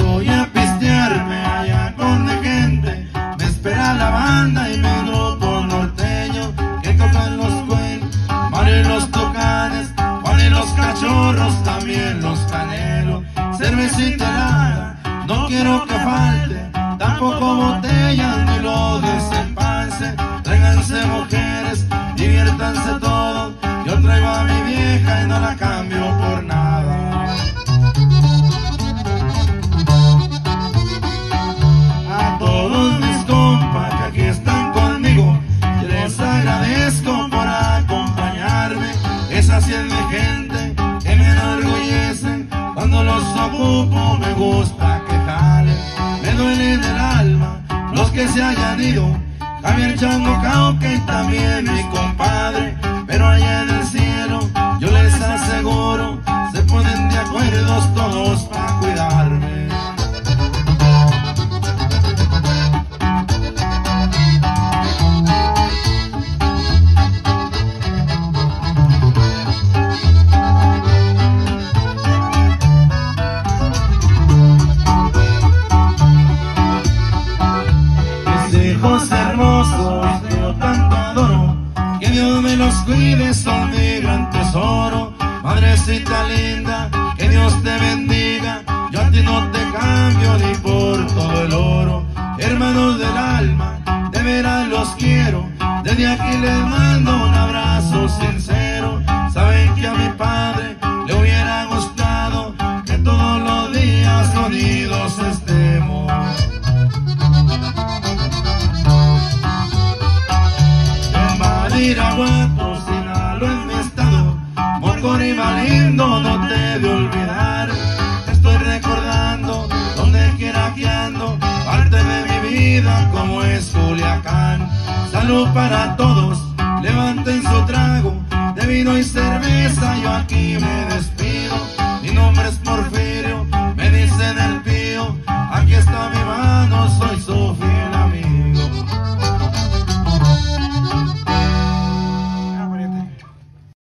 Voy a pistearme allá con gente, me espera la banda. No quiero que falte, tampoco botellas ni lo desempance. Tráiganse mujeres, diviértanse todos, yo traigo a mi vieja y no la cambio que se hayan ido. Javier Chango Cauque y también mi compadre, son mi gran tesoro. Madrecita linda, que Dios te bendiga. Yo a ti no te cambio ni por todo el oro. Hermanos del alma, de veras los quiero. Desde aquí les mando como es Culiacán. Salud para todos, levanten su trago de vino y cerveza, yo aquí me despido.